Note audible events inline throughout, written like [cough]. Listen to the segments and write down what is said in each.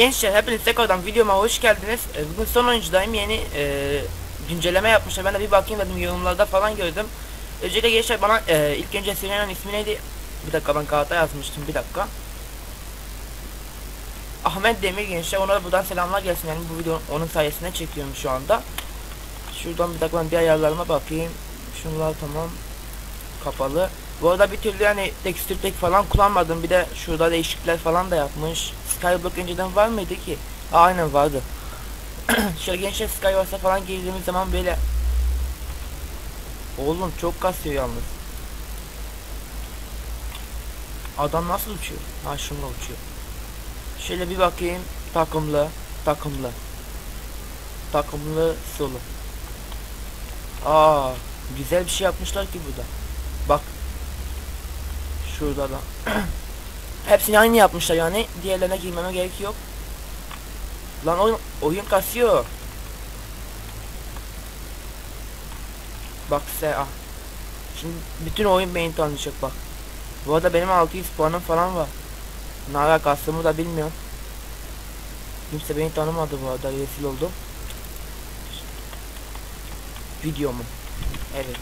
Gençler hepiniz tekrardan videoma hoş geldiniz. Ee, Bugün son oyuncudayım. Yeni e, güncelleme yapmışlar. Ben de bir bakayım dedim yorumlarda falan gördüm. Öncelikle gençler bana e, ilk önce Sirena'nın ismi neydi? Bir dakika ben kağıtta yazmıştım bir dakika. Ahmet Demir gençler ona da buradan selamlar gelsin yani bu video onun sayesinde çekiyorum şu anda. Şuradan bir dakika ben bir ayarlarıma bakayım. Şunlar tamam. Kapalı. Bu arada bir türlü yani tekstür tek falan kullanmadım. Bir de şurada değişiklikler falan da yapmış. Skyblock önceden var mıydı ki? Aa, aynen vardı. [clears throat] Şöyle gençler Skywars'a falan girdiğimiz zaman böyle Oğlum çok kasıyor yalnız. Adam nasıl uçuyor? Ha şununla uçuyor. Şöyle bir bakayım. Takımlı, takımlı. Takımlı solo. Aa, güzel bir şey yapmışlar ki burada. Bak. Şurada [clears throat] da. Hepsini aynı yapmışlar yani. Diğerlerine girmeme gerek yok. Lan oyun, oyun kasıyor. Bak se ah. Şimdi bütün oyun beni tanıyacak bak. Bu arada benim 600 puanım falan var. Ne alakasımı da bilmiyorum. Kimse beni tanımadı bu arada rezil oldum. Video mu? Evet.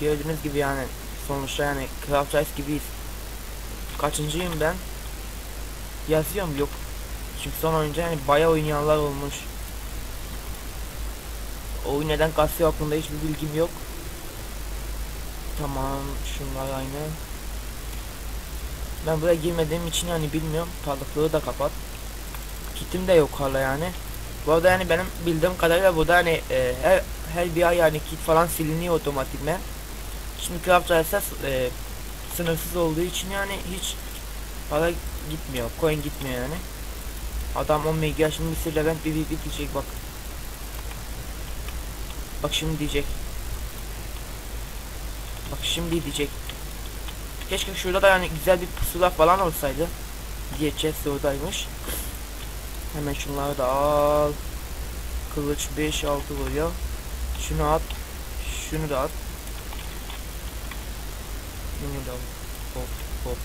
Gördüğünüz gibi yani sonuçta yani Craft Rice gibiyiz. Kaçıncıyım ben? Yazıyorum yok. Çünkü son oyuncu yani bayağı oynayanlar olmuş. Oyun neden kasıyor hakkında hiçbir bilgim yok. Tamam şunlar aynı. Ben buraya girmediğim için yani bilmiyorum. Tanıklığı da kapat. Kitim de yok hala yani. Bu arada yani benim bildiğim kadarıyla burada hani e, her, her bir ay yani kit falan siliniyor otomatikmen. Şimdi Craft Rice'da e, sınırsız olduğu için yani hiç para gitmiyor. Coin gitmiyor yani. Adam 10 mega şimdi Mr. Levent bir bir diyecek bak. Bak şimdi diyecek. Bak şimdi diyecek. Keşke şurada da yani güzel bir pusula falan olsaydı. Chest oradaymış. Hemen şunları da al. Kılıç 5 6 vuruyor. Şunu at. Şunu da at. Şunu da. Hop hop.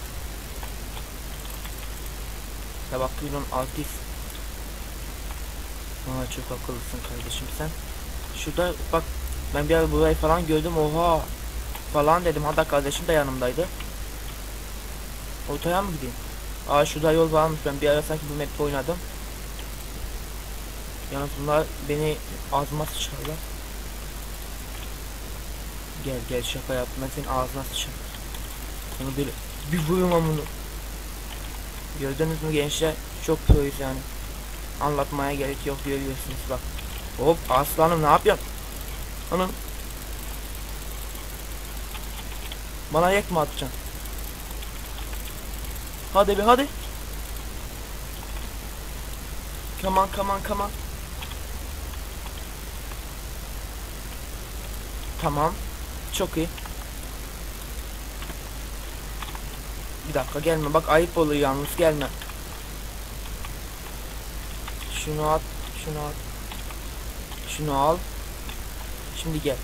Ya bak buyurun artist. Aa çok akıllısın kardeşim sen. Şurada bak ben bir ara burayı falan gördüm oha falan dedim hatta kardeşim de yanımdaydı. Ortaya mı gideyim? Aa şurada yol varmış ben bir ara sanki bu map'te oynadım. Yalnız bunlar beni ağzıma sıçarlar. Gel gel şaka yaptım ben senin ağzına sıçarım. Bunu böyle bir vurmam bunu. Gördünüz mü gençler? Çok proyuz yani. Anlatmaya gerek yok görüyorsunuz bak. Hop aslanım ne yapıyorsun? Onun Bana yek mi atacaksın? Hadi bir hadi. Come on come on come on. Tamam. Çok iyi. Bir dakika gelme bak ayıp oluyor yalnız gelme. Şunu at, şunu at. Şunu al. Şimdi gel.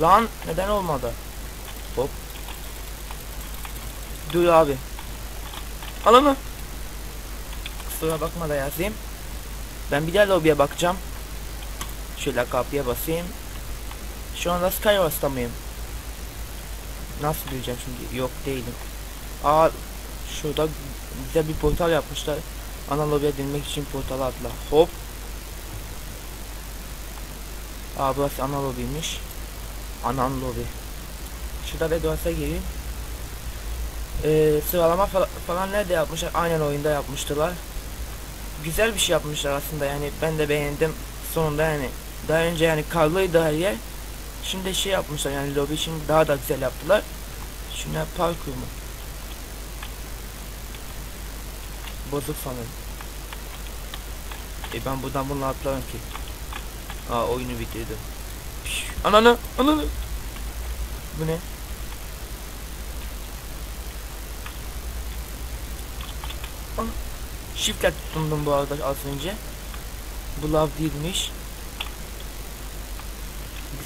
Lan neden olmadı? Hop. Dur abi. Al onu. Kusura bakma da yazayım. Ben bir daha lobiye bakacağım. Şöyle kapıya basayım. Şu anda Skywars'ta mıyım? Nasıl diyeceğim şimdi? Yok değilim. Aa şurada güzel bir portal yapmışlar. Ana lobiye dinmek için portala atla. Hop. Aa burası ana lobiymiş. Anan lobi. Şurada Redonsa gireyim. Ee, sıralama fa falan nerede yapmışlar? Aynen oyunda yapmıştılar. Güzel bir şey yapmışlar aslında yani ben de beğendim. Sonunda yani daha önce yani karlıydı her yer. Şimdi şey yapmışlar yani lobi için daha da güzel yaptılar. Şuna parkur mu? Bozuk sanırım. E ben buradan bunu atlarım ki. Aa oyunu bitirdim. Piş, Ananı, ananı. Bu ne? Shift'le tutundum bu arada az önce. Bu lav değilmiş.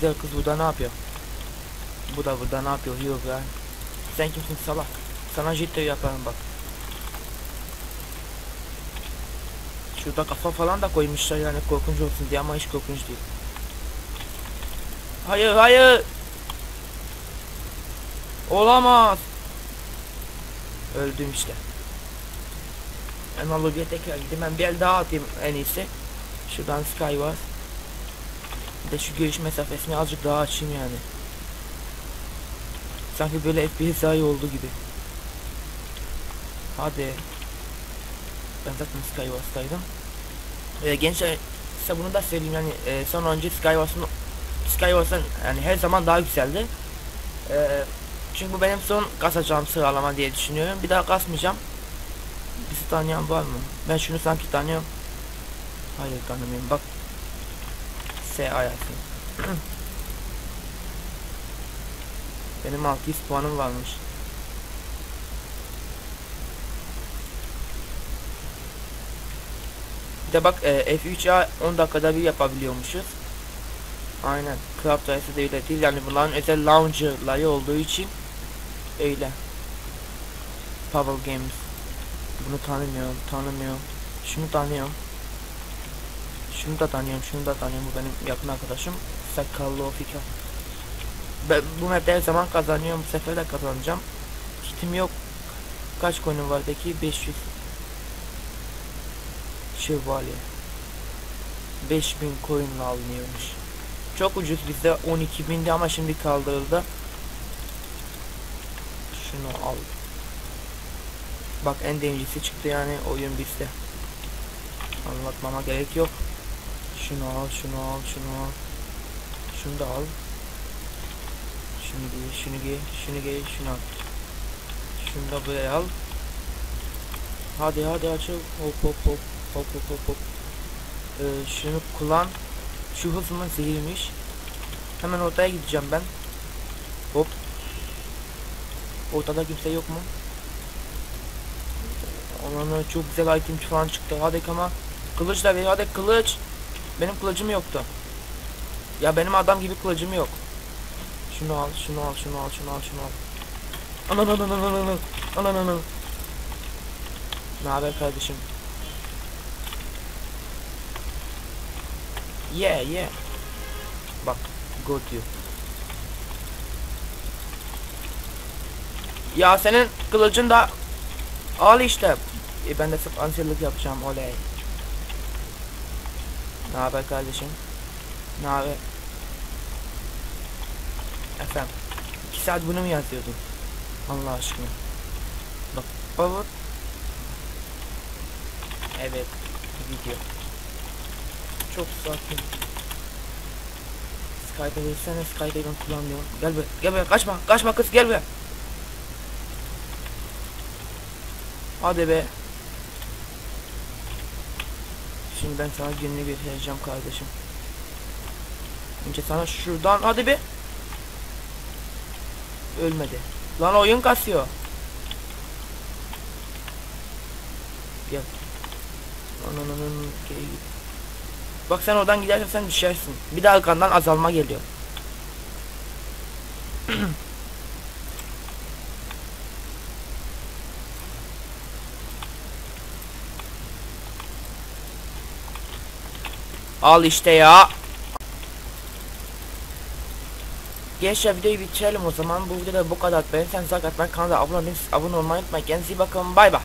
Güzel kız burada ne yapıyor? Bu da burada ne yapıyor? Yok ya. Sen kimsin salak? Sana jitter yaparım bak. Şurada kafa falan da koymuşlar yani korkunç olsun diye ama hiç korkunç değil. Hayır hayır. Olamaz. Öldüm işte. Analogiye tekrar gideyim. Ben bir el daha atayım en iyisi. Şuradan Skywars. Bir de şu görüş mesafesini azıcık daha açayım yani. Sanki böyle FPS iyi oldu gibi. Hadi. Ben zaten Skywars'taydım. Ee, gençler size bunu da söyleyeyim yani e, son önce Skywars'ın Skywars'ın yani her zaman daha güzeldi. Ee, çünkü bu benim son kasacağım sıralama diye düşünüyorum. Bir daha kasmayacağım. Bizi tanıyan var mı? Ben şunu sanki tanıyorum. Hayır tanımıyorum. Bak. S ayası. Benim 600 puanım varmış. Bir de bak e, F3'a 10 dakikada bir yapabiliyormuşuz. Aynen. Craft sayısı da öyle değil. Yani bunların özel launcher'ları olduğu için öyle. Pavel Games. Bunu tanımıyorum, tanımıyorum. Şunu tanıyorum. Şunu da tanıyorum, şunu da tanıyorum. Bu benim yakın arkadaşım. Sakallı Ofika. Ben bu map'te her zaman kazanıyorum. Bu sefer de kazanacağım. Kitim yok. Kaç coin'im var peki? 500. Şövalye. 5000 coin ile alınıyormuş. Çok ucuz bizde 12.000'di ama şimdi kaldırıldı. Şunu al. Bak en demircisi çıktı yani oyun bizde. Anlatmama gerek yok. Şunu al, şunu al, şunu al. Şunu da al. Şunu giy, şunu giy, şunu giy, şunu al. Şunu da buraya al. Hadi hadi açıl. Hop hop hop. Hop hop hop hop. Ee, şunu kullan. Şu hızımın zehirmiş. Hemen ortaya gideceğim ben. Hop. Ortada kimse yok mu? Onun çok güzel item falan çıktı. Hadi ama kılıç da ver. Hadi kılıç. Benim kılıcım yoktu. Ya benim adam gibi kılıcım yok. Şunu al, şunu al, şunu al, şunu al, şunu al. Anan anan anan anan anan anan. Ne haber kardeşim? Yeah yeah. Bak go diyor. Ya senin kılıcın da al işte. E ben de sırf ansiyerlik yapacağım oley. Ne haber kardeşim? Ne haber? Efendim. 2 saat bunu mu yazıyordun? Allah aşkına. Bak baba. Evet. Video. Çok sakin. Skype'e geçsene Skype'ı ben kullanmıyorum. Gel be, gel be, kaçma, kaçma kız gel be. Hadi be. Şimdi ben sana gününü göstereceğim kardeşim. Önce sana şuradan hadi be. Ölmedi. Lan oyun kasıyor. Gel. Ananın geri git. Bak sen oradan gidersen sen düşersin. Bir de arkandan azalma geliyor. [clears throat] Al işte ya. Gençler videoyu bitirelim o zaman. Bu videoda bu kadar. Ben sen zaten kanala abone, abone olmayı unutmayın. Kendinize iyi bakın. Bay bay.